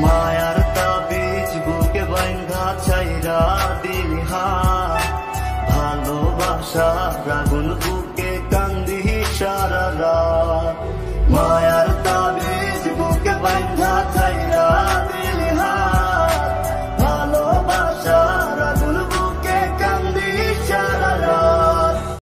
মায়ার তাবিজ বুকে বাইন্ধা চাইরা দিলহা ভালোবাসা রাগুল বুকে কান্দি সারা রাত। মায়ার তাবিজ বুকে বাইন্ধা চাইরা দিলহা ভালোবাসা